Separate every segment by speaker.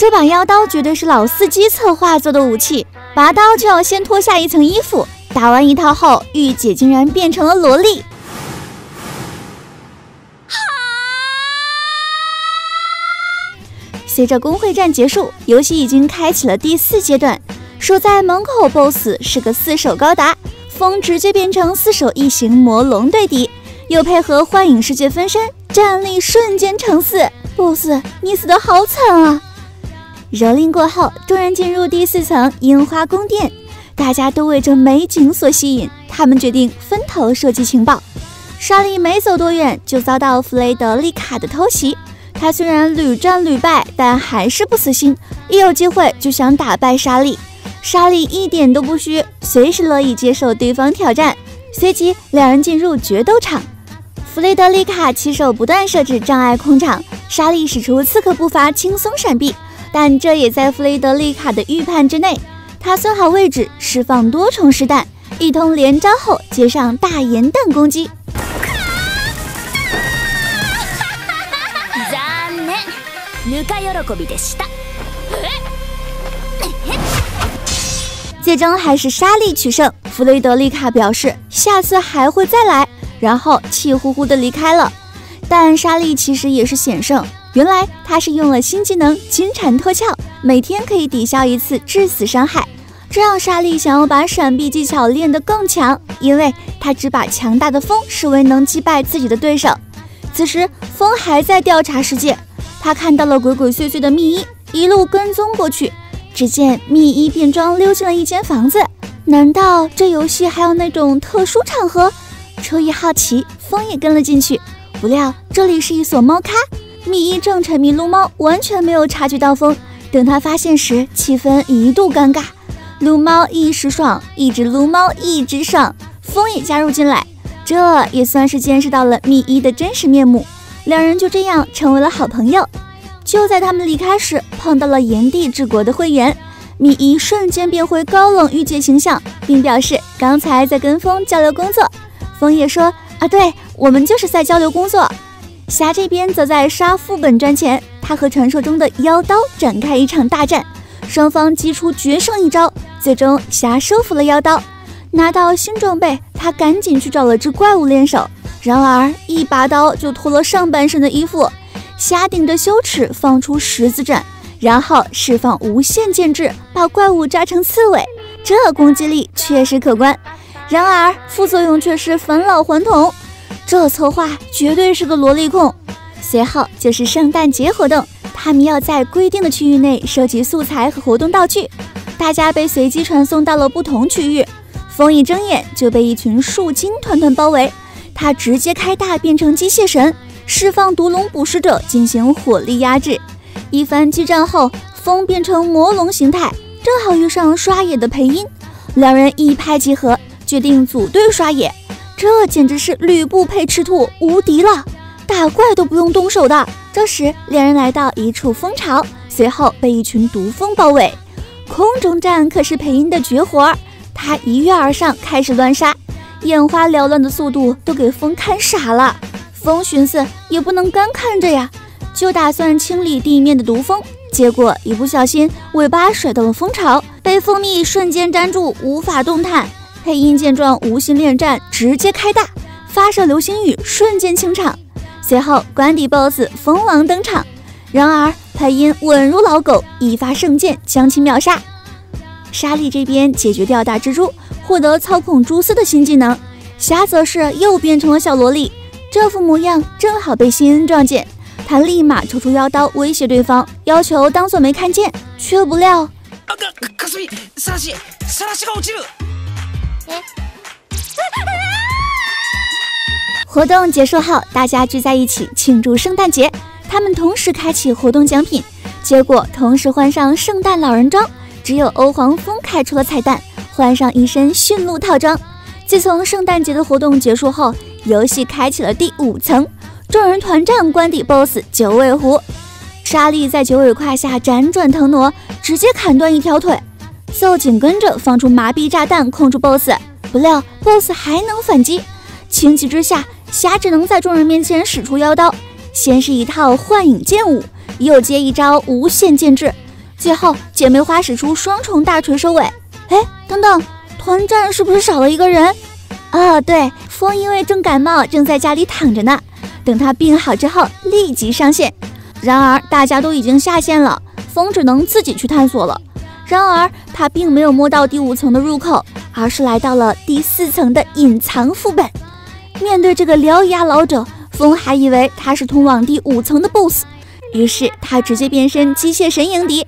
Speaker 1: 这把妖刀绝对是老司机策划做的武器，拔刀就要先脱下一层衣服。打完一套后，御姐竟然变成了萝莉。随着公会战结束，游戏已经开启了第四阶段。守在门口 BOSS 是个四手高达，风直接变成四手异形魔龙对敌，又配合幻影世界分身，战力瞬间乘四。BOSS，你死的好惨啊！蹂躏过后，众人进入第四层樱花宫殿，大家都为这美景所吸引，他们决定分头收集情报。莎莉没走多远，就遭到弗雷德丽卡的偷袭。他虽然屡战屡败，但还是不死心，一有机会就想打败莎莉。莎莉一点都不虚，随时乐意接受对方挑战。随即，两人进入决斗场。弗雷德丽卡起手不断设置障碍控场，莎莉使出刺客步伐轻松闪避，但这也在弗雷德丽卡的预判之内。他算好位置，释放多重实弹，一通连招后接上大岩弹攻击。最终还是莎莉取胜。弗雷德丽卡表示下次还会再来，然后气呼呼的离开了。但莎莉其实也是险胜，原来他是用了新技能金蝉脱壳，每天可以抵消一次致死伤害，这让莎莉想要把闪避技巧练得更强，因为她只把强大的风视为能击败自己的对手。此时风还在调查世界，他看到了鬼鬼祟祟的蜜伊，一路跟踪过去。只见蜜伊变装溜进了一间房子，难道这游戏还有那种特殊场合？出于好奇，风也跟了进去。不料这里是一所猫咖，密伊正沉迷撸猫，完全没有察觉到风。等他发现时，气氛一度尴尬。撸猫一时爽，一直撸猫一直爽。风也加入进来，这也算是见识到了密伊的真实面目。两人就这样成为了好朋友。就在他们离开时，碰到了炎帝治国的会员，米伊瞬间变回高冷御姐形象，并表示刚才在跟风交流工作。枫叶说：“啊，对我们就是在交流工作。”霞这边则在刷副本赚钱，他和传说中的妖刀展开一场大战，双方击出决胜一招，最终霞收服了妖刀，拿到新装备，他赶紧去找了只怪物练手，然而一拔刀就脱了上半身的衣服。霞顶着羞耻放出十字斩，然后释放无限剑制，把怪物扎成刺猬。这攻击力确实可观，然而副作用却是返老还童。这策划绝对是个萝莉控。随后就是圣诞节活动，他们要在规定的区域内收集素材和活动道具。大家被随机传送到了不同区域。风一睁眼就被一群树精团团包围，他直接开大变成机械神。释放毒龙捕食者进行火力压制，一番激战后，风变成魔龙形态，正好遇上刷野的配音，两人一拍即合，决定组队刷野。这简直是吕布配赤兔，无敌了，打怪都不用动手的。这时，两人来到一处蜂巢，随后被一群毒蜂包围。空中战可是配音的绝活，他一跃而上，开始乱杀，眼花缭乱的速度都给风看傻了。风寻思也不能干看着呀，就打算清理地面的毒蜂，结果一不小心尾巴甩到了蜂巢，被蜂蜜瞬间粘住，无法动弹。配音见状，无心恋战，直接开大，发射流星雨，瞬间清场。随后关底 BOSS 蜂王登场，然而配音稳如老狗，一发圣剑将其秒杀。莎莉这边解决掉大蜘蛛，获得操控蛛丝的新技能，霞则是又变成了小萝莉。这副模样正好被新恩撞见，他立马抽出妖刀威胁对方，要求当做没看见。却不料，啊 活动结束后，大家聚在一起庆祝圣诞节。他们同时开启活动奖品，结果同时换上圣诞老人装，只有欧皇峰开出了彩蛋，换上一身驯鹿套装。自从圣诞节的活动结束后。游戏开启了第五层，众人团战关底 BOSS 九尾狐。莎莉在九尾胯下辗转腾挪，直接砍断一条腿。奏紧跟着放出麻痹炸弹控住 BOSS，不料 BOSS 还能反击。情急之下，霞只能在众人面前使出妖刀，先是一套幻影剑舞，又接一招无限剑制，最后姐妹花使出双重大锤收尾。哎，等等，团战是不是少了一个人？哦，对，风因为正感冒，正在家里躺着呢。等他病好之后，立即上线。然而大家都已经下线了，风只能自己去探索了。然而他并没有摸到第五层的入口，而是来到了第四层的隐藏副本。面对这个獠牙老者，风还以为他是通往第五层的 BOSS，于是他直接变身机械神迎敌。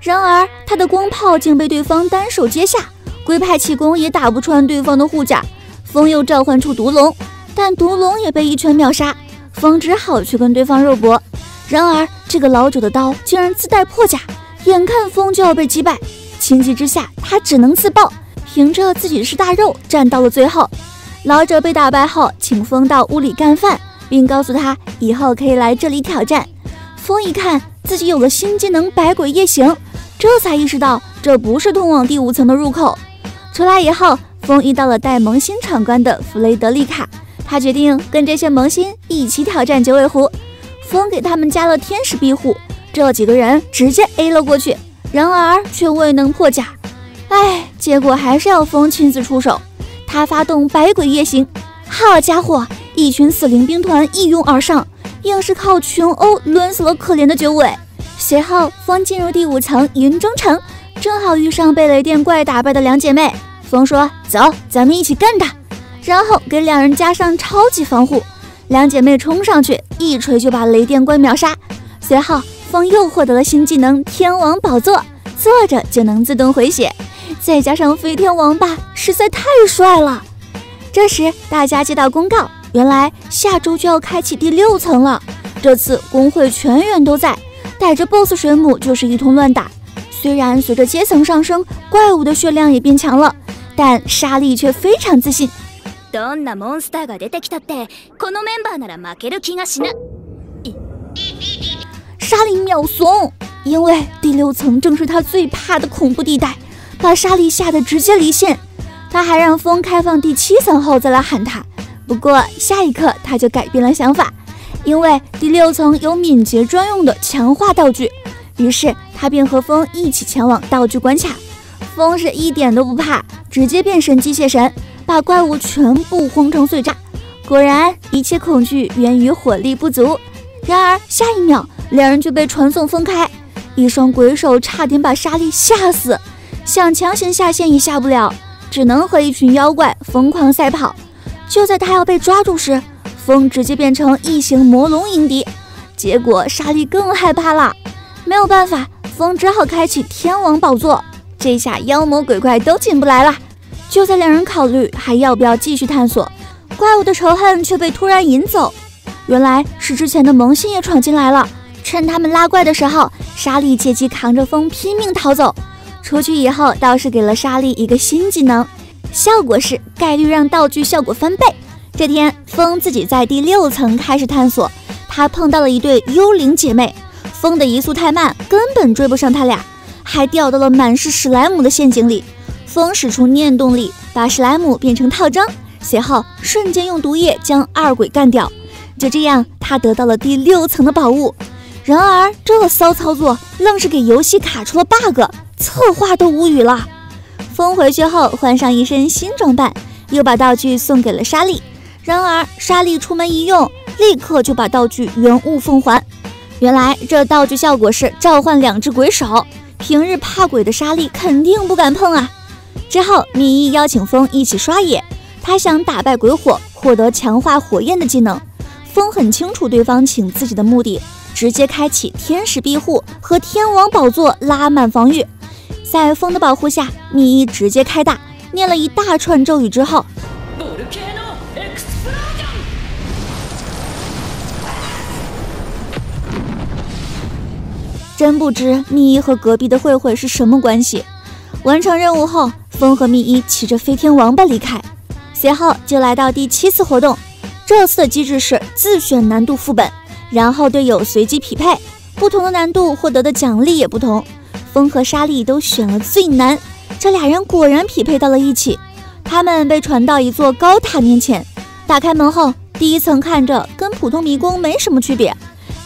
Speaker 1: 然而他的光炮竟被对方单手接下，龟派气功也打不穿对方的护甲。风又召唤出毒龙，但毒龙也被一拳秒杀。风只好去跟对方肉搏，然而这个老者的刀竟然自带破甲，眼看风就要被击败，情急之下他只能自爆，凭着自己是大肉战到了最后。老者被打败后，请风到屋里干饭，并告诉他以后可以来这里挑战。风一看自己有了新技能百鬼夜行，这才意识到这不是通往第五层的入口。出来以后，风遇到了带萌新闯关的弗雷德丽卡。他决定跟这些萌新一起挑战九尾狐。风给他们加了天使庇护，这几个人直接 A 了过去，然而却未能破甲。哎，结果还是要风亲自出手。他发动百鬼夜行，好家伙，一群死灵兵团一拥而上，硬是靠群殴抡死了可怜的九尾。随后，风进入第五层云中城，正好遇上被雷电怪打败的两姐妹。风说：“走，咱们一起干他。”然后给两人加上超级防护，两姐妹冲上去，一锤就把雷电怪秒杀。随后，风又获得了新技能天王宝座，坐着就能自动回血，再加上飞天王霸，实在太帅了。这时，大家接到公告，原来下周就要开启第六层了。这次工会全员都在，带着 BOSS 水母就是一通乱打。虽然随着阶层上升，怪物的血量也变强了，但莎莉却非常自信。
Speaker 2: どんなモンスターが出てきたってこのメンバーなら負ける気がしな
Speaker 1: 沙莉秒怂，因为第六层正是他最怕的恐怖地带，把莎莉吓得直接离线。他还让风开放第七层后再来喊他，不过下一刻他就改变了想法，因为第六层有敏捷专用的强化道具，于是他便和风一起前往道具关卡。风是一点都不怕，直接变身机械神。把怪物全部轰成碎渣，果然一切恐惧源于火力不足。然而下一秒，两人就被传送分开，一双鬼手差点把莎莉吓死，想强行下线也下不了，只能和一群妖怪疯狂赛跑。就在他要被抓住时，风直接变成异形魔龙迎敌，结果莎莉更害怕了。没有办法，风只好开启天王宝座，这下妖魔鬼怪都进不来了。就在两人考虑还要不要继续探索，怪物的仇恨却被突然引走。原来是之前的萌新也闯进来了。趁他们拉怪的时候，莎莉借机扛着风拼命逃走。出去以后，倒是给了莎莉一个新技能，效果是概率让道具效果翻倍。这天，风自己在第六层开始探索，他碰到了一对幽灵姐妹。风的移速太慢，根本追不上他俩，还掉到了满是史莱姆的陷阱里。风使出念动力，把史莱姆变成套装，随后瞬间用毒液将二鬼干掉。就这样，他得到了第六层的宝物。然而，这骚操作愣是给游戏卡出了 bug，策划都无语了。风回去后换上一身新装扮，又把道具送给了莎莉。然而，莎莉出门一用，立刻就把道具原物奉还。原来，这道具效果是召唤两只鬼手。平日怕鬼的莎莉肯定不敢碰啊。之后，米伊邀请风一起刷野，他想打败鬼火，获得强化火焰的技能。风很清楚对方请自己的目的，直接开启天使庇护和天王宝座拉满防御。在风的保护下，米伊直接开大，念了一大串咒语之后，真不知米伊和隔壁的慧慧是什么关系。完成任务后。风和蜜衣骑着飞天王八离开，随后就来到第七次活动。这次的机制是自选难度副本，然后队友随机匹配，不同的难度获得的奖励也不同。风和莎莉都选了最难，这俩人果然匹配到了一起。他们被传到一座高塔面前，打开门后，第一层看着跟普通迷宫没什么区别。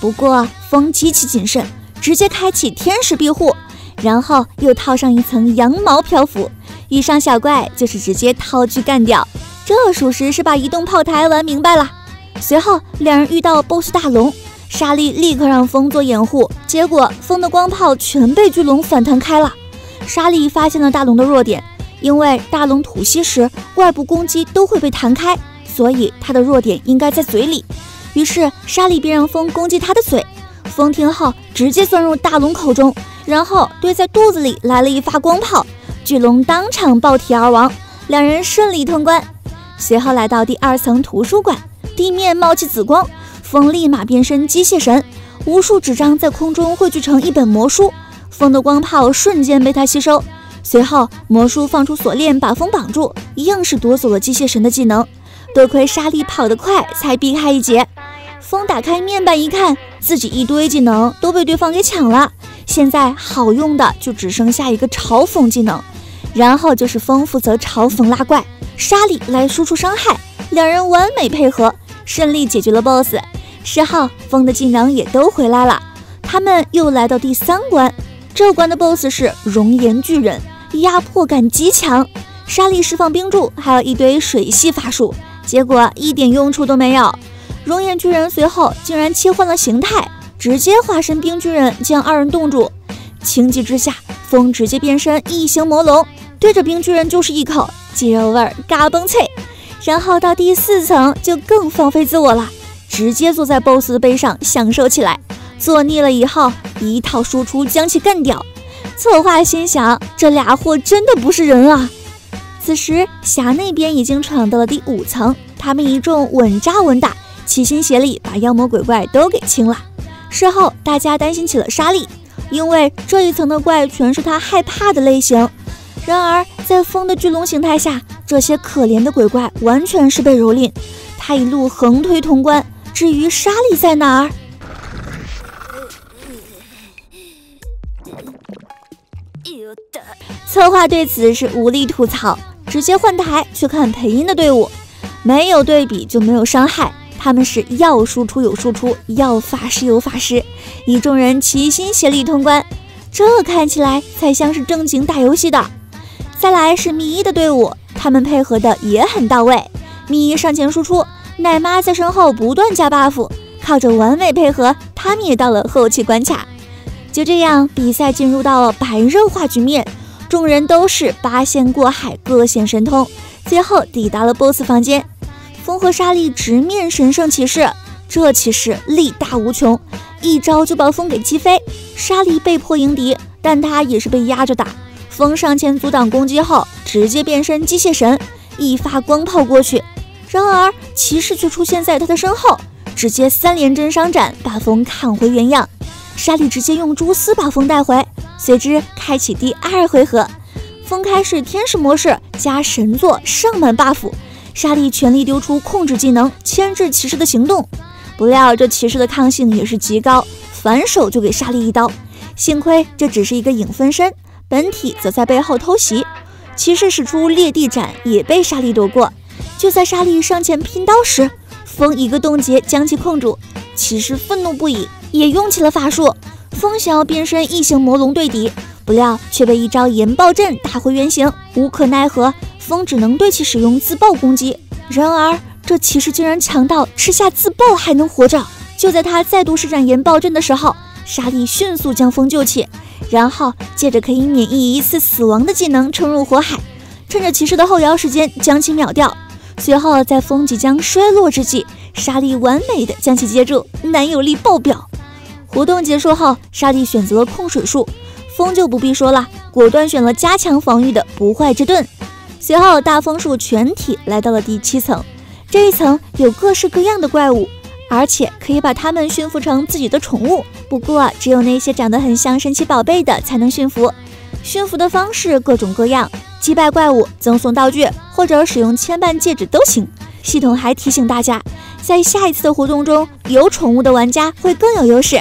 Speaker 1: 不过风极其谨慎，直接开启天使庇护。然后又套上一层羊毛漂浮，遇上小怪就是直接掏狙干掉。这属实是把移动炮台玩明白了。随后两人遇到 BOSS 大龙，莎莉立刻让风做掩护，结果风的光炮全被巨龙反弹开了。莎莉发现了大龙的弱点，因为大龙吐息时外部攻击都会被弹开，所以它的弱点应该在嘴里。于是莎莉便让风攻击他的嘴，风听后直接钻入大龙口中，然后对在肚子里来了一发光炮，巨龙当场爆体而亡，两人顺利通关。随后来到第二层图书馆，地面冒起紫光，风立马变身机械神，无数纸张在空中汇聚成一本魔书。风的光炮瞬间被他吸收，随后魔术放出锁链把风绑住，硬是夺走了机械神的技能。多亏莎莉跑得快，才避开一劫。风打开面板一看，自己一堆技能都被对方给抢了，现在好用的就只剩下一个嘲讽技能，然后就是风负责嘲讽拉怪，莎莉来输出伤害，两人完美配合，顺利解决了 BOSS。事后风的技能也都回来了，他们又来到第三关。这关的 BOSS 是熔岩巨人，压迫感极强。莎莉释放冰柱，还有一堆水系法术，结果一点用处都没有。熔岩巨人随后竟然切换了形态，直接化身冰巨人，将二人冻住。情急之下，风直接变身异形魔龙，对着冰巨人就是一口，鸡肉味儿嘎嘣脆。然后到第四层就更放飞自我了，直接坐在 BOSS 的背上享受起来。做腻了以后，一套输出将其干掉。策划心想：这俩货真的不是人啊！此时霞那边已经闯到了第五层，他们一众稳扎稳打，齐心协力把妖魔鬼怪都给清了。事后大家担心起了莎莉，因为这一层的怪全是他害怕的类型。然而在风的巨龙形态下，这些可怜的鬼怪完全是被蹂躏。他一路横推通关。至于莎莉在哪儿？策划对此是无力吐槽，直接换台去看配音的队伍。没有对比就没有伤害，他们是要输出有输出，要法师有法师，一众人齐心协力通关，这看起来才像是正经打游戏的。再来是米一的队伍，他们配合的也很到位。米一上前输出，奶妈在身后不断加 buff，靠着完美配合，他们也到了后期关卡。就这样，比赛进入到了白热化局面，众人都是八仙过海，各显神通，最后抵达了 BOSS 房间。风和沙莉直面神圣骑士，这骑士力大无穷，一招就把风给击飞。沙莉被迫迎敌，但他也是被压着打。风上前阻挡攻击后，直接变身机械神，一发光炮过去。然而骑士却出现在他的身后，直接三连真伤斩，把风砍回原样。莎莉直接用蛛丝把风带回，随之开启第二回合。风开始天使模式加神作上满 buff，莎莉全力丢出控制技能牵制骑士的行动。不料这骑士的抗性也是极高，反手就给莎莉一刀。幸亏这只是一个影分身，本体则在背后偷袭。骑士使出裂地斩也被莎莉躲过。就在莎莉上前拼刀时，风一个冻结将其控住。骑士愤怒不已。也用起了法术，风想要变身异形魔龙对敌，不料却被一招岩爆阵打回原形，无可奈何，风只能对其使用自爆攻击。然而这骑士竟然强到吃下自爆还能活着。就在他再度施展岩爆阵的时候，莎莉迅速将风救起，然后借着可以免疫一次死亡的技能冲入火海，趁着骑士的后摇时间将其秒掉。随后在风即将衰落之际，莎莉完美的将其接住，男友力爆表。活动结束后，莎莉选择了控水术，风就不必说了，果断选了加强防御的不坏之盾。随后，大枫树全体来到了第七层，这一层有各式各样的怪物，而且可以把它们驯服成自己的宠物。不过，只有那些长得很像神奇宝贝的才能驯服。驯服的方式各种各样，击败怪物、赠送道具或者使用牵绊戒指都行。系统还提醒大家，在下一次的活动中，有宠物的玩家会更有优势。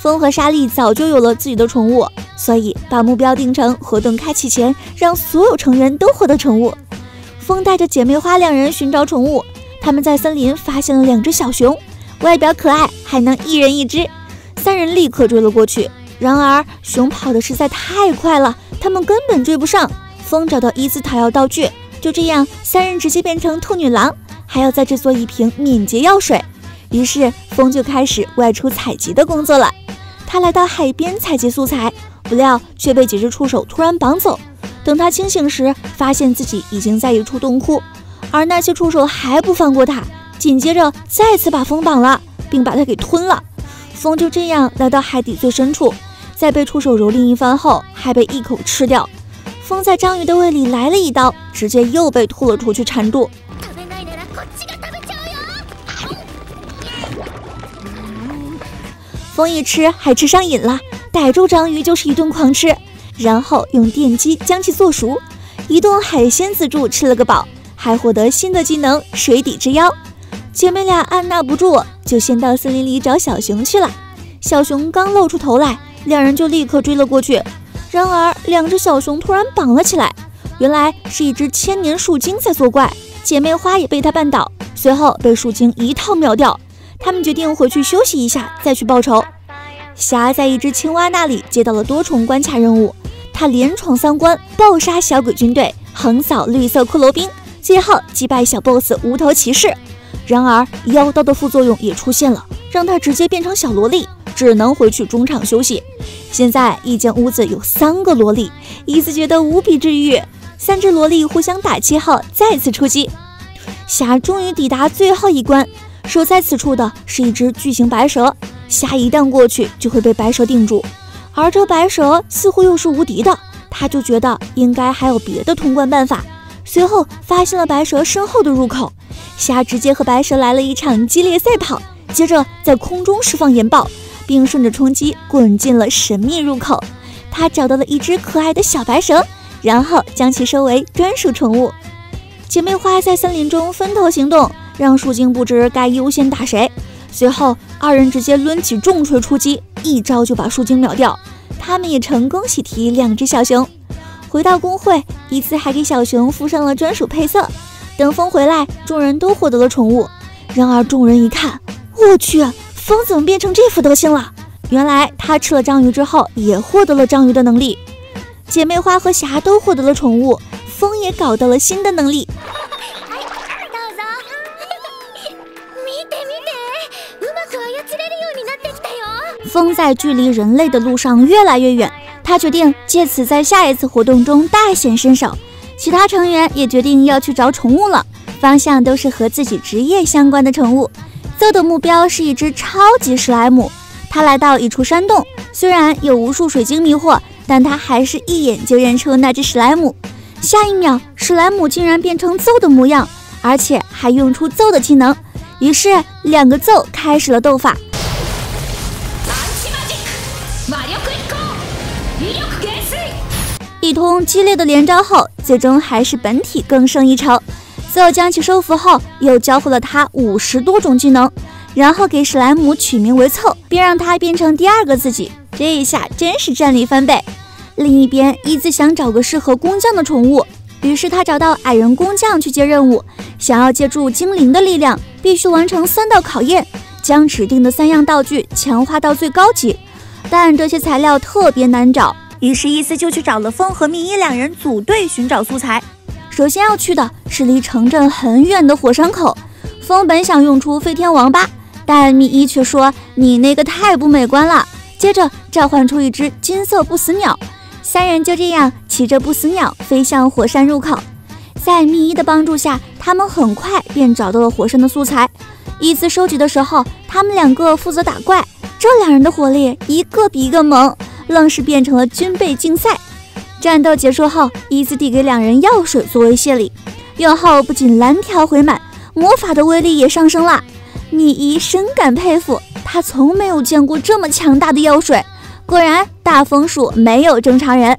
Speaker 1: 风和莎莉早就有了自己的宠物，所以把目标定成活动开启前让所有成员都获得宠物。风带着姐妹花两人寻找宠物，他们在森林发现了两只小熊，外表可爱，还能一人一只。三人立刻追了过去，然而熊跑的实在太快了，他们根本追不上。风找到伊兹讨要道具，就这样，三人直接变成兔女郎，还要再制作一瓶敏捷药水。于是风就开始外出采集的工作了。他来到海边采集素材，不料却被几只触手突然绑走。等他清醒时，发现自己已经在一处洞窟，而那些触手还不放过他，紧接着再次把风绑了，并把它给吞了。风就这样来到海底最深处，在被触手蹂躏一番后，还被一口吃掉。风在章鱼的胃里来了一刀，直接又被吐了出去缠住。风一吃还吃上瘾了，逮住章鱼就是一顿狂吃，然后用电击将其做熟，一顿海鲜自助吃了个饱，还获得新的技能水底之妖。姐妹俩按捺不住，就先到森林里找小熊去了。小熊刚露出头来，两人就立刻追了过去。然而，两只小熊突然绑了起来，原来是一只千年树精在作怪。姐妹花也被他绊倒，随后被树精一套秒掉。他们决定回去休息一下，再去报仇。霞在一只青蛙那里接到了多重关卡任务，他连闯三关，暴杀小鬼军队，横扫绿色骷髅兵，最后击败小 boss 无头骑士。然而妖刀的副作用也出现了，让他直接变成小萝莉，只能回去中场休息。现在一间屋子有三个萝莉，伊子觉得无比治愈。三只萝莉互相打气后，再次出击。霞终于抵达最后一关。守在此处的是一只巨型白蛇，虾一旦过去就会被白蛇定住，而这白蛇似乎又是无敌的，他就觉得应该还有别的通关办法。随后发现了白蛇身后的入口，虾直接和白蛇来了一场激烈赛跑，接着在空中释放岩爆，并顺着冲击滚进了神秘入口。他找到了一只可爱的小白蛇，然后将其收为专属宠物。姐妹花在森林中分头行动。让树精不知该优先打谁，随后二人直接抡起重锤出击，一招就把树精秒掉。他们也成功喜提两只小熊。回到公会，伊次还给小熊附上了专属配色。等风回来，众人都获得了宠物。然而众人一看，我去，风怎么变成这副德行了？原来他吃了章鱼之后，也获得了章鱼的能力。姐妹花和霞都获得了宠物，风也搞到了新的能力。风在距离人类的路上越来越远，他决定借此在下一次活动中大显身手。其他成员也决定要去找宠物了，方向都是和自己职业相关的宠物。揍的目标是一只超级史莱姆。他来到一处山洞，虽然有无数水晶迷惑，但他还是一眼就认出那只史莱姆。下一秒，史莱姆竟然变成揍的模样，而且还用出揍的技能。于是，两个揍开始了斗法。一通激烈的连招后，最终还是本体更胜一筹。最后将其收服后，又教会了他五十多种技能，然后给史莱姆取名为凑，并让他变成第二个自己。这一下真是战力翻倍。另一边，伊兹想找个适合工匠的宠物，于是他找到矮人工匠去接任务。想要借助精灵的力量，必须完成三道考验，将指定的三样道具强化到最高级。但这些材料特别难找。于是，伊斯就去找了风和蜜伊两人组队寻找素材。首先要去的是离城镇很远的火山口。风本想用出飞天王八，但蜜伊却说：“你那个太不美观了。”接着召唤出一只金色不死鸟，三人就这样骑着不死鸟飞向火山入口。在蜜伊的帮助下，他们很快便找到了火山的素材。伊斯收集的时候，他们两个负责打怪。这两人的火力一个比一个猛。愣是变成了军备竞赛。战斗结束后，伊兹递给两人药水作为谢礼。用后不仅蓝条回满，魔法的威力也上升了。米伊深感佩服，他从没有见过这么强大的药水。果然，大风鼠没有正常人。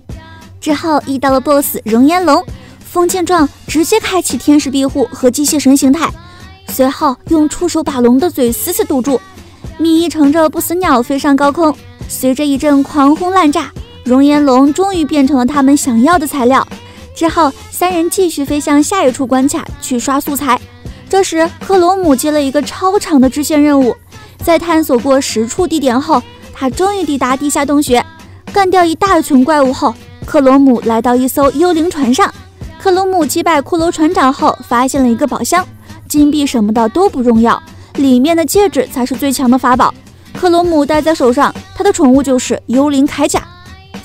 Speaker 1: 之后遇到了 BOSS 熔岩龙，风见状直接开启天使庇护和机械神形态，随后用触手把龙的嘴死死堵住。米伊乘着不死鸟飞上高空。随着一阵狂轰滥炸，熔岩龙终于变成了他们想要的材料。之后，三人继续飞向下一处关卡去刷素材。这时，克罗姆接了一个超长的支线任务。在探索过十处地点后，他终于抵达地下洞穴，干掉一大群怪物后，克罗姆来到一艘幽灵船上。克罗姆击败骷髅船长后，发现了一个宝箱，金币什么的都不重要，里面的戒指才是最强的法宝。克罗姆戴在手上，他的宠物就是幽灵铠甲。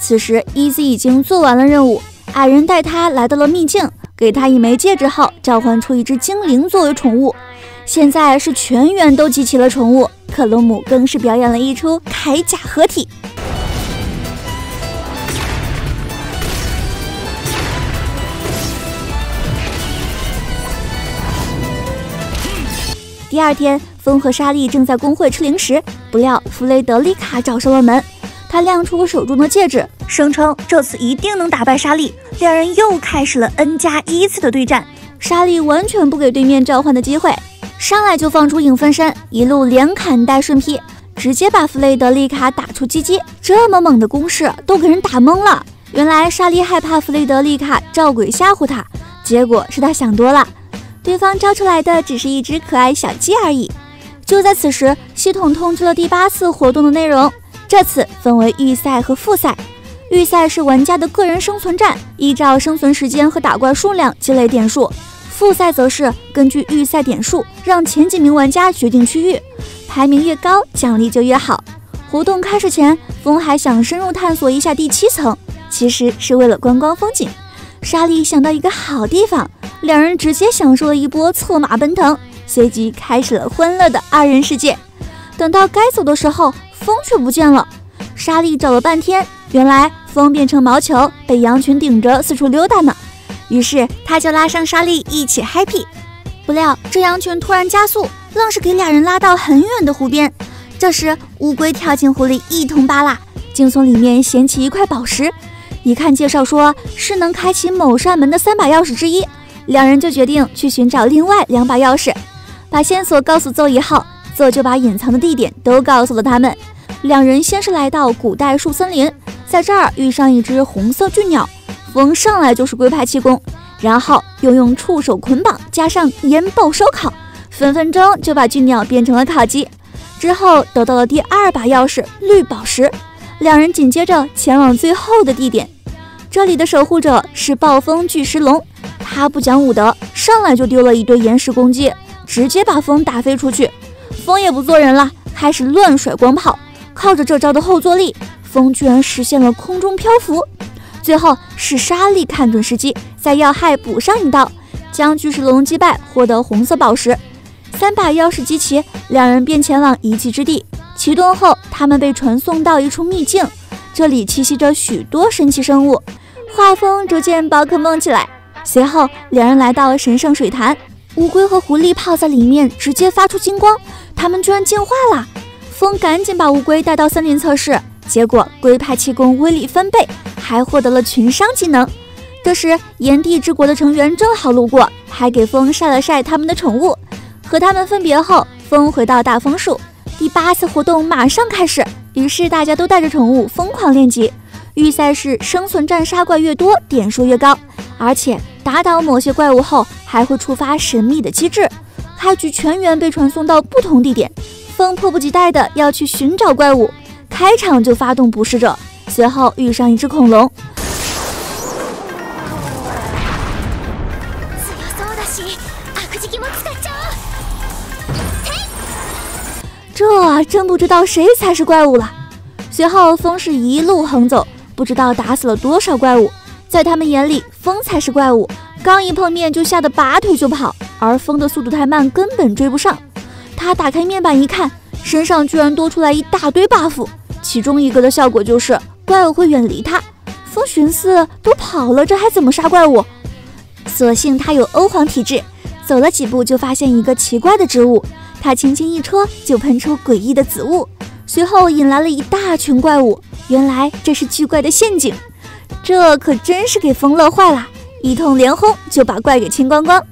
Speaker 1: 此时，伊兹已经做完了任务，矮人带他来到了秘境，给他一枚戒指后，召唤出一只精灵作为宠物。现在是全员都集齐了宠物，克罗姆更是表演了一出铠甲合体。第二天，风和莎莉正在公会吃零食，不料弗雷德丽卡找上了门。他亮出手中的戒指，声称这次一定能打败莎莉。两人又开始了 N 加一次的对战。莎莉完全不给对面召唤的机会，上来就放出影分身，一路连砍带顺劈，直接把弗雷德丽卡打出鸡鸡。这么猛的攻势都给人打懵了。原来莎莉害怕弗雷德丽卡召鬼吓唬他，结果是他想多了。对方招出来的只是一只可爱小鸡而已。就在此时，系统通知了第八次活动的内容。这次分为预赛和复赛。预赛是玩家的个人生存战，依照生存时间和打怪数量积累点数；复赛则是根据预赛点数，让前几名玩家决定区域，排名越高，奖励就越好。活动开始前，风还想深入探索一下第七层，其实是为了观光风景。莎莉想到一个好地方。两人直接享受了一波策马奔腾，随即开始了欢乐的二人世界。等到该走的时候，风却不见了。莎莉找了半天，原来风变成毛球，被羊群顶着四处溜达呢。于是他就拉上莎莉一起 happy。不料这羊群突然加速，愣是给俩人拉到很远的湖边。这时乌龟跳进湖里一通扒拉，竟从里面捡起一块宝石。一看介绍说是能开启某扇门的三把钥匙之一。两人就决定去寻找另外两把钥匙，把线索告诉邹以后，邹就把隐藏的地点都告诉了他们。两人先是来到古代树森林，在这儿遇上一只红色巨鸟，风上来就是龟派气功，然后又用触手捆绑，加上烟爆烧烤，分分钟就把巨鸟变成了烤鸡。之后得到了第二把钥匙绿宝石，两人紧接着前往最后的地点，这里的守护者是暴风巨石龙。他不讲武德，上来就丢了一堆岩石攻击，直接把风打飞出去。风也不做人了，开始乱甩光炮。靠着这招的后坐力，风居然实现了空中漂浮。最后是莎莉看准时机，在要害补上一刀，将巨石龙击败，获得红色宝石。三把钥匙集齐，两人便前往遗迹之地。启动后，他们被传送到一处秘境，这里栖息着许多神奇生物。画风逐渐宝可梦起来。随后，两人来到神圣水潭，乌龟和狐狸泡在里面，直接发出金光，它们居然进化了。风赶紧把乌龟带到森林测试，结果龟派气功威力翻倍，还获得了群伤技能。这时，炎帝之国的成员正好路过，还给风晒了晒他们的宠物。和他们分别后，风回到大枫树，第八次活动马上开始，于是大家都带着宠物疯狂练级。预赛是生存战杀怪越多，点数越高，而且。打倒某些怪物后，还会触发神秘的机制，开局全员被传送到不同地点。风迫不及待的要去寻找怪物，开场就发动捕食者，随后遇上一只恐龙。这真不知道谁才是怪物了。随后风是一路横走，不知道打死了多少怪物。在他们眼里，风才是怪物，刚一碰面就吓得拔腿就跑，而风的速度太慢，根本追不上。他打开面板一看，身上居然多出来一大堆 buff，其中一个的效果就是怪物会远离他。风寻思，都跑了，这还怎么杀怪物？所幸他有欧皇体质，走了几步就发现一个奇怪的植物，他轻轻一戳，就喷出诡异的紫雾，随后引来了一大群怪物。原来这是巨怪的陷阱。这可真是给风乐坏了，一通连轰就把怪给清光光。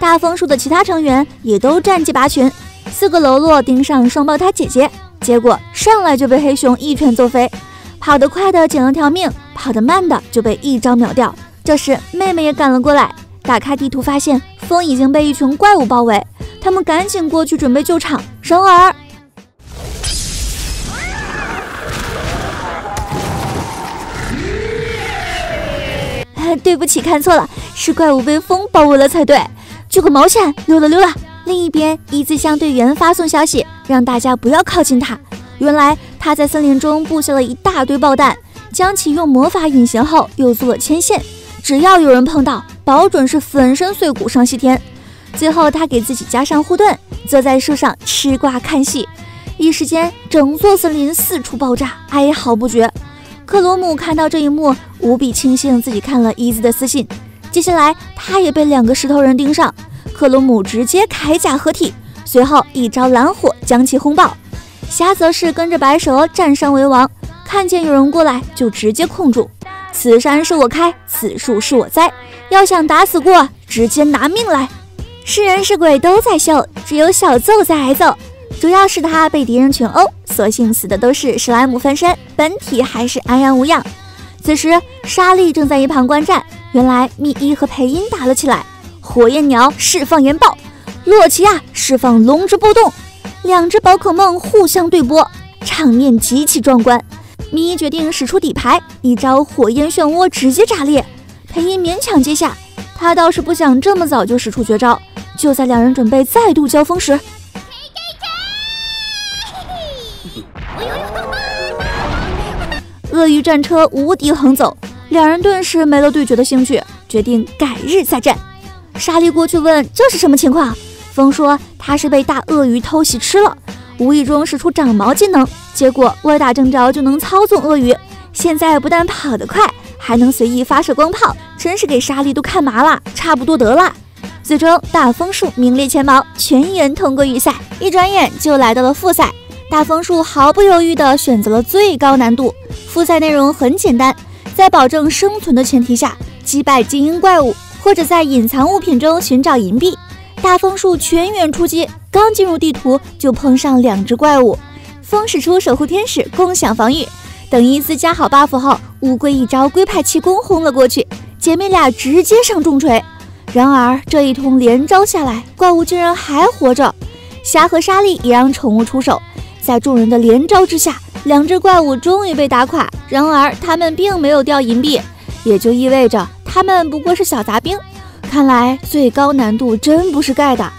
Speaker 1: 大枫树的其他成员也都战绩拔群，四个喽啰盯上双胞胎姐姐，结果上来就被黑熊一拳揍飞。跑得快的捡了条命，跑得慢的就被一招秒掉。这时妹妹也赶了过来，打开地图发现风已经被一群怪物包围，他们赶紧过去准备救场。然而。对不起，看错了，是怪物被风包围了才对。就个毛线，溜了溜了。另一边，伊兹向队员发送消息，让大家不要靠近他。原来他在森林中布下了一大堆爆弹，将其用魔法隐形后，又做了牵线，只要有人碰到，保准是粉身碎骨上西天。最后，他给自己加上护盾，坐在树上吃瓜看戏。一时间，整座森林四处爆炸，哀嚎不绝。克罗姆看到这一幕，无比庆幸自己看了伊兹的私信。接下来，他也被两个石头人盯上，克罗姆直接铠甲合体，随后一招蓝火将其轰爆。侠则是跟着白蛇占山为王，看见有人过来就直接控住。此山是我开，此树是我栽，要想打死过，直接拿命来。是人是鬼都在秀，只有小奏在挨揍。主要是他被敌人群殴，所幸死的都是史莱姆分身，本体还是安然无恙。此时莎莉正在一旁观战，原来密伊和裴因打了起来。火焰鸟释放岩爆，洛奇亚释放龙之波动，两只宝可梦互相对波，场面极其壮观。密伊决定使出底牌，一招火焰漩涡直接炸裂，裴因勉强接下。他倒是不想这么早就使出绝招，就在两人准备再度交锋时。鳄鱼战车无敌横走，两人顿时没了对决的兴趣，决定改日再战。莎莉过去问这是什么情况，风说他是被大鳄鱼偷袭吃了，无意中使出长毛技能，结果歪打正着就能操纵鳄鱼，现在不但跑得快，还能随意发射光炮，真是给莎莉都看麻了。差不多得了，最终大枫树名列前茅，全员通过预赛，一转眼就来到了复赛。大枫树毫不犹豫地选择了最高难度。复赛内容很简单，在保证生存的前提下击败精英怪物，或者在隐藏物品中寻找银币。大枫树全员出击，刚进入地图就碰上两只怪物。风使出守护天使共享防御，等伊斯加好 buff 后，乌龟一招龟派气功轰了过去，姐妹俩直接上重锤。然而这一通连招下来，怪物竟然还活着。霞和莎莉也让宠物出手。在众人的连招之下，两只怪物终于被打垮。然而，他们并没有掉银币，也就意味着他们不过是小杂兵。看来最高难度真不是盖的，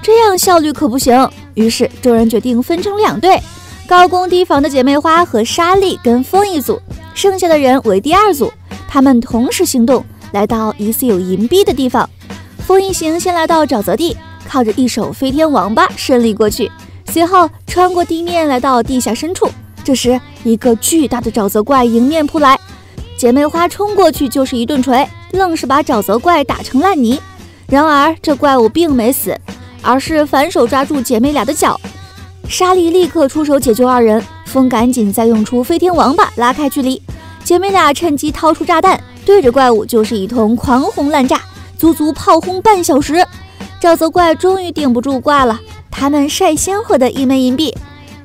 Speaker 1: 这样效率可不行。于是，众人决定分成两队，高攻低防的姐妹花和莎莉跟风一组，剩下的人为第二组。他们同时行动，来到疑似有银币的地方。风一行先来到沼泽地，靠着一手飞天王八顺利过去。随后穿过地面来到地下深处，这时一个巨大的沼泽怪迎面扑来，姐妹花冲过去就是一顿锤，愣是把沼泽怪打成烂泥。然而这怪物并没死，而是反手抓住姐妹俩的脚。莎莉立刻出手解救二人，风赶紧再用出飞天王八拉开距离，姐妹俩趁机掏出炸弹，对着怪物就是一通狂轰滥炸，足足炮轰半小时，沼泽怪终于顶不住挂了。他们率先获得一枚银币，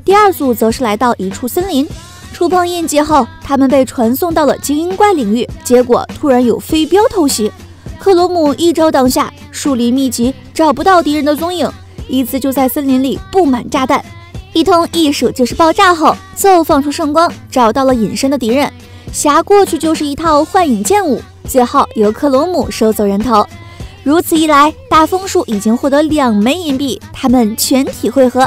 Speaker 1: 第二组则是来到一处森林，触碰印记后，他们被传送到了精英怪领域。结果突然有飞镖偷袭，克罗姆一招挡下，树林密集，找不到敌人的踪影。伊兹就在森林里布满炸弹，一通一数就是爆炸后，奏放出圣光，找到了隐身的敌人。侠过去就是一套幻影剑舞，最后由克罗姆收走人头。如此一来，大枫树已经获得两枚银币。他们全体汇合，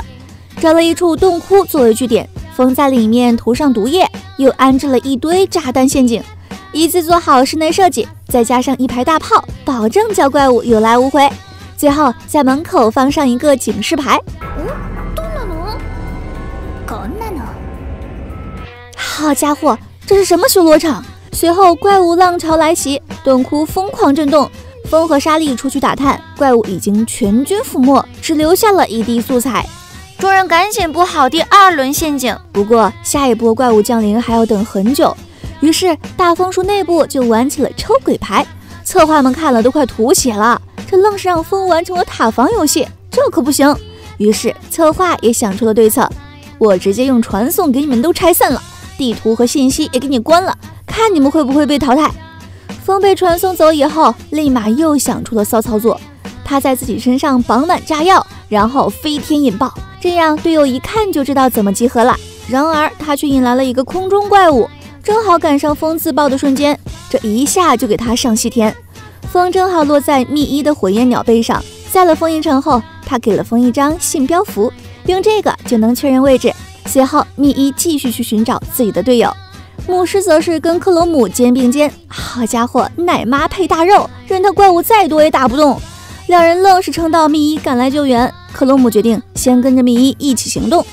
Speaker 1: 找了一处洞窟作为据点，封在里面涂上毒液，又安置了一堆炸弹陷阱，一次做好室内设计，再加上一排大炮，保证叫怪物有来无回。最后在门口放上一个警示牌。好家伙，这是什么修罗场？随后怪物浪潮来袭，洞窟疯狂震动。风和沙莉出去打探，怪物已经全军覆没，只留下了一地素材。众人赶紧布好第二轮陷阱，不过下一波怪物降临还要等很久。于是大枫树内部就玩起了抽鬼牌，策划们看了都快吐血了。这愣是让风完成了塔防游戏，这可不行。于是策划也想出了对策，我直接用传送给你们都拆散了，地图和信息也给你关了，看你们会不会被淘汰。风被传送走以后，立马又想出了骚操作。他在自己身上绑满炸药，然后飞天引爆，这样队友一看就知道怎么集合了。然而他却引来了一个空中怪物，正好赶上风自爆的瞬间，这一下就给他上西天。风正好落在密一的火焰鸟背上，载了封印城后，他给了风一张信标符，用这个就能确认位置。随后，密一继续去寻找自己的队友，牧师则是跟克罗姆肩并肩。好家伙，奶妈配大肉，任他怪物再多也打不动。两人愣是撑到密一赶来救援。克罗姆决定先跟着密一一起行动。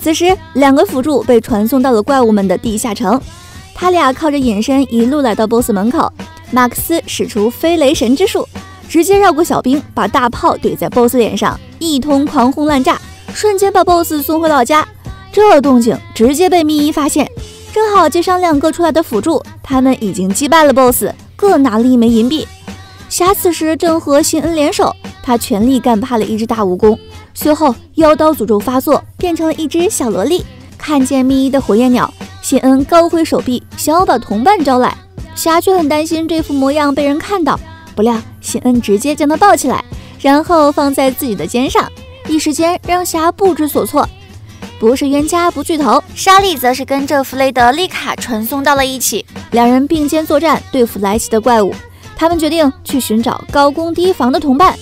Speaker 1: 此时，两个辅助被传送到了怪物们的地下城，他俩靠着隐身一路来到 BOSS 门口。马克思使出飞雷神之术，直接绕过小兵，把大炮怼在 BOSS 脸上，一通狂轰滥炸，瞬间把 BOSS 送回老家。这动静直接被密一发现，正好接上两个出来的辅助，他们已经击败了 BOSS，各拿了一枚银币。霞此时正和辛恩联手，他全力干趴了一只大蜈蚣，随后妖刀诅咒发作，变成了一只小萝莉。看见密一的火焰鸟，辛恩高挥手臂，想要把同伴招来。霞却很担心这副模样被人看到，不料辛恩直接将他抱起来，然后放在自己的肩上，一时间让霞不知所措。不是冤家不聚头，莎莉则是跟着弗雷德丽卡传送到了一起，两人并肩作战对付来袭的怪物。他们决定去寻找高攻低防的同伴。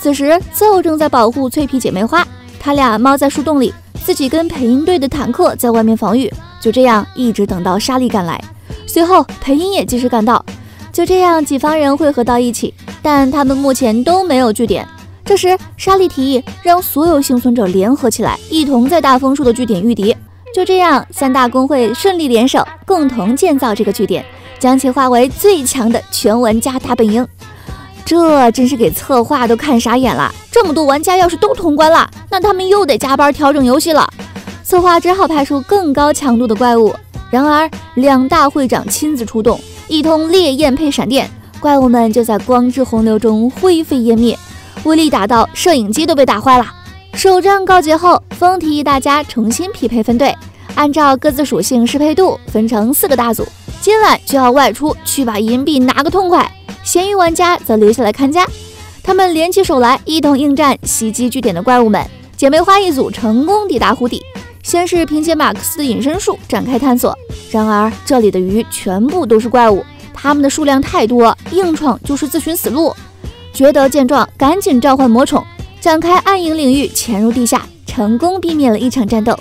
Speaker 1: 此时奏正在保护脆皮姐妹花，他俩猫在树洞里，自己跟配音队的坦克在外面防御。就这样一直等到莎莉赶来。随后，裴英也及时赶到，就这样几方人汇合到一起，但他们目前都没有据点。这时，莎莉提议让所有幸存者联合起来，一同在大枫树的据点御敌。就这样，三大公会顺利联手，共同建造这个据点，将其化为最强的全玩家大本营。这真是给策划都看傻眼了！这么多玩家要是都通关了，那他们又得加班调整游戏了。策划只好派出更高强度的怪物。然而，两大会长亲自出动，一通烈焰配闪电，怪物们就在光之洪流中灰飞烟灭，威力大到摄影机都被打坏了。首战告捷后，风提议大家重新匹配分队，按照各自属性适配度分成四个大组，今晚就要外出去把银币拿个痛快。咸鱼玩家则留下来看家，他们联起手来，一同应战袭击据点的怪物们。姐妹花一组成功抵达湖底。先是凭借马克思的隐身术展开探索，然而这里的鱼全部都是怪物，它们的数量太多，硬闯就是自寻死路。觉得见状，赶紧召唤魔宠，展开暗影领域，潜入地下，成功避免了一场战斗。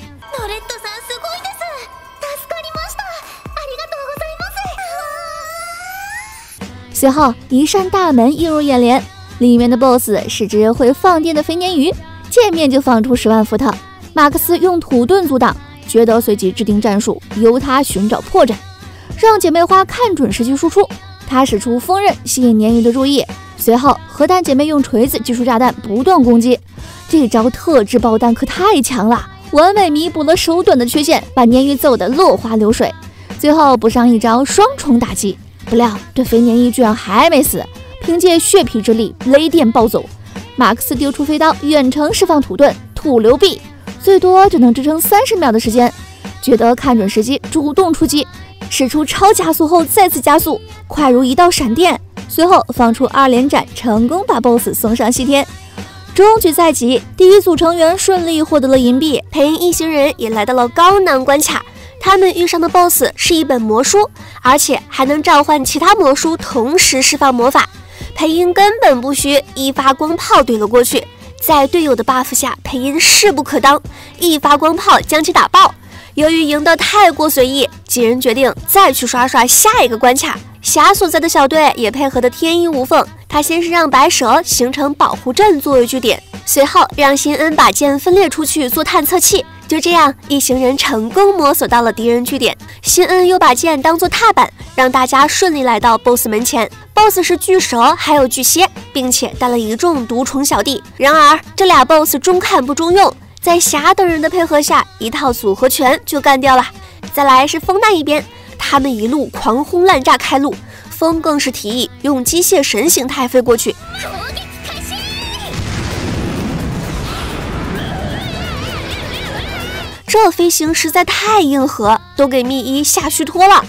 Speaker 1: 随后，一扇大门映入眼帘，里面的 BOSS 是只会放电的肥鲶鱼，见面就放出十万伏特。马克思用土遁阻挡，觉得随即制定战术，由他寻找破绽，让姐妹花看准时机输出。他使出风刃吸引鲶鱼的注意，随后核弹姐妹用锤子击出炸弹，不断攻击。这招特制爆弹可太强了，完美弥补了手短的缺陷，把鲶鱼揍得落花流水。最后补上一招双重打击，不料这肥鲶鱼居然还没死，凭借血皮之力雷电暴走。马克思丢出飞刀，远程释放土遁土流壁。最多只能支撑三十秒的时间，觉得看准时机主动出击，使出超加速后再次加速，快如一道闪电。随后放出二连斩，成功把 BOSS 送上西天。终局在即，第一组成员顺利获得了银币，
Speaker 3: 配音一行人也来到了高难关卡。他们遇上的 BOSS 是一本魔书，而且还能召唤其他魔书同时释放魔法。配音根本不虚，一发光炮怼了过去。在队友的 buff 下，配音势不可当，一发光炮将其打爆。由于赢得太过随意，几人决定再去刷刷下一个关卡。霞所在的小队也配合得天衣无缝。他先是让白蛇形成保护阵作为据点，随后让辛恩把剑分裂出去做探测器。就这样，一行人成功摸索到了敌人据点。辛恩又把剑当做踏板，让大家顺利来到 BOSS 门前。BOSS 是巨蛇，还有巨蝎，并且带了一众毒虫小弟。然而这俩 BOSS 中看不中用，在霞等人的配合下，一套组合拳就干掉了。再来是风那一边，他们一路狂轰滥炸开路，风更是提议用机械神形态飞过去。这飞行实在太硬核，都给蜜一吓虚脱了。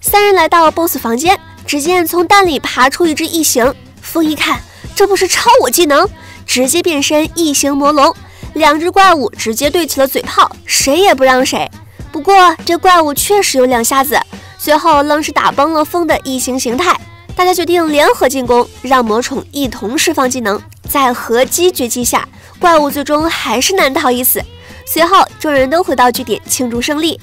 Speaker 3: 三人来到 BOSS 房间，只见从蛋里爬出一只异形。风一看，这不是超我技能，直接变身异形魔龙。两只怪物直接对起了嘴炮，谁也不让谁。不过这怪物确实有两下子，随后愣是打崩了风的异形形态。大家决定联合进攻，让魔宠一同释放技能。在合击绝技下，怪物最终还是难逃一死。随后，众人都回到据点庆祝胜利。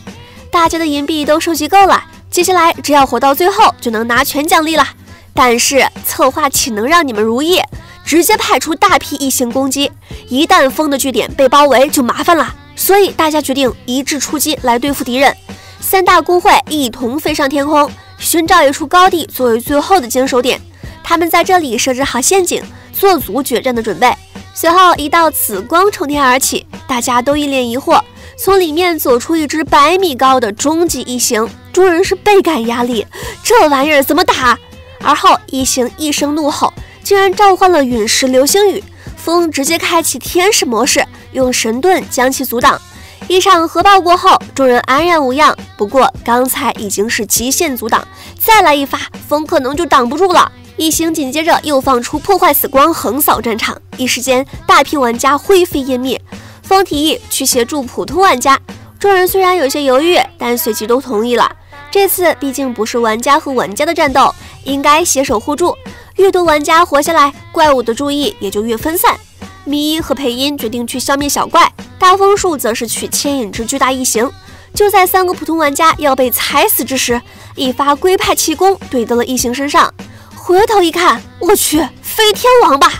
Speaker 3: 大家的银币都收集够了，接下来只要活到最后，就能拿全奖励了。但是策划岂能让你们如意？直接派出大批异形攻击，一旦风的据点被包围，就麻烦了。所以大家决定一致出击来对付敌人。三大公会一同飞上天空。寻找一处高地作为最后的坚守点，他们在这里设置好陷阱，做足决战的准备。随后，一道紫光冲天而起，大家都一脸疑惑。从里面走出一只百米高的终极异形，众人是倍感压力，这玩意儿怎么打？而后，异形一声怒吼，竟然召唤了陨石流星雨，风直接开启天使模式，用神盾将其阻挡。一场核爆过后，众人安然无恙。不过刚才已经是极限阻挡，再来一发，风可能就挡不住了。异形紧接着又放出破坏死光，横扫战场，一时间大批玩家灰飞烟灭。风提议去协助普通玩家，众人虽然有些犹豫，但随即都同意了。这次毕竟不是玩家和玩家的战斗，应该携手互助。越多玩家活下来，怪物的注意也就越分散。迷伊和配音决定去消灭小怪。大枫树则是去牵引只巨大异形。就在三个普通玩家要被踩死之时，一发龟派气功怼到了异形身上。回头一看，我去，飞天王吧！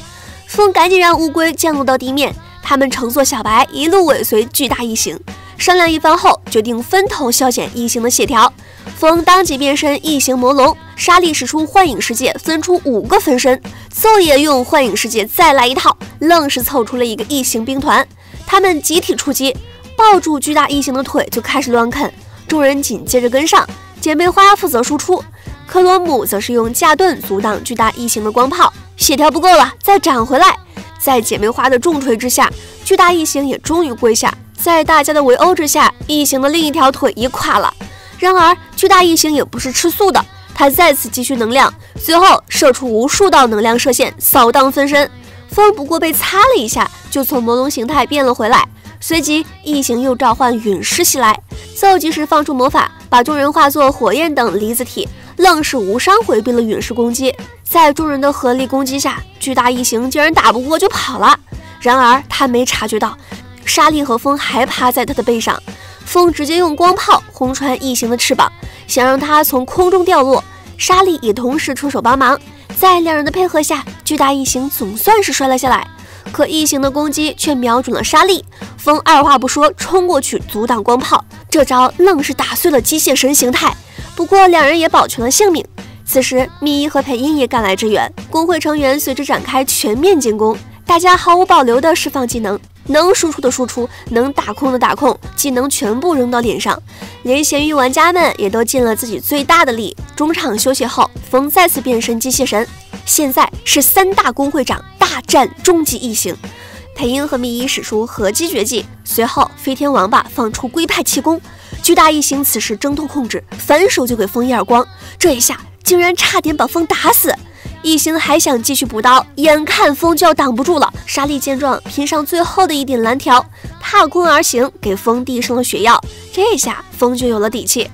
Speaker 3: 风赶紧让乌龟降落到地面，他们乘坐小白一路尾随巨大异形。商量一番后，决定分头削减异形的血条。风当即变身异形魔龙，沙利使出幻影世界，分出五个分身。奏也用幻影世界再来一套，愣是凑出了一个异形兵团。他们集体出击，抱住巨大异形的腿就开始乱啃，众人紧接着跟上。姐妹花负责输出，克罗姆则是用架盾阻挡巨大异形的光炮。血条不够了，再涨回来。在姐妹花的重锤之下，巨大异形也终于跪下。在大家的围殴之下，异形的另一条腿也垮了。然而，巨大异形也不是吃素的，它再次积蓄能量，随后射出无数道能量射线，扫荡分身。风不过被擦了一下，就从魔龙形态变了回来。随即，异形又召唤陨石袭来，奏及时放出魔法，把众人化作火焰等离子体，愣是无伤回避了陨石攻击。在众人的合力攻击下，巨大异形竟然打不过就跑了。然而他没察觉到，沙利和风还趴在他的背上。风直接用光炮轰穿异形的翅膀，想让它从空中掉落。沙利也同时出手帮忙。在两人的配合下，巨大异形总算是摔了下来。可异形的攻击却瞄准了沙利，风二话不说冲过去阻挡光炮，这招愣是打碎了机械神形态。不过两人也保全了性命。此时，蜜伊和裴英也赶来支援，工会成员随之展开全面进攻，大家毫无保留地释放技能，能输出的输出，能打空的打空，技能全部扔到脸上。连咸鱼玩家们也都尽了自己最大的力。中场休息后，风再次变身机械神。现在是三大公会长大战终极异形。裴英和密伊使出合击绝技，随后飞天王八放出龟派气功。巨大异形此时挣脱控制，反手就给风一耳光。这一下竟然差点把风打死。异形还想继续补刀，眼看风就要挡不住了。沙利见状，拼上最后的一点蓝条，踏空而行，给风递上了血药。这下风就有了底气。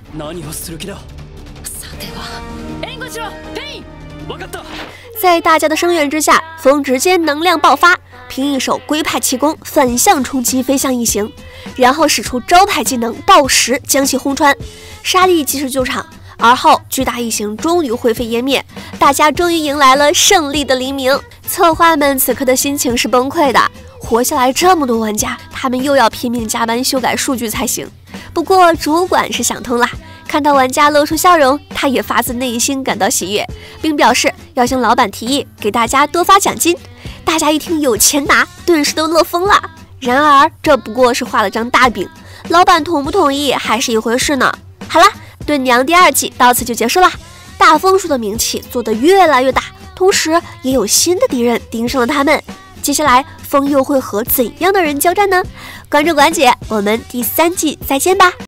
Speaker 3: 在大家的声援之下，风直接能量爆发，凭一手龟派气功反向冲击飞向异形，然后使出招牌技能爆石将其轰穿。沙利及时救场，而后巨大异形终于灰飞烟灭，大家终于迎来了胜利的黎明。策划们此刻的心情是崩溃的，活下来这么多玩家，他们又要拼命加班修改数据才行。不过主管是想通了，看到玩家露出笑容，他也发自内心感到喜悦，并表示要向老板提议给大家多发奖金。大家一听有钱拿，顿时都乐疯了。然而这不过是画了张大饼，老板同不同意还是一回事呢。好了，盾娘第二季到此就结束了。大枫树的名气做得越来越大，同时也有新的敌人盯上了他们。接下来风又会和怎样的人交战呢？关注管姐，我们第三季再见吧。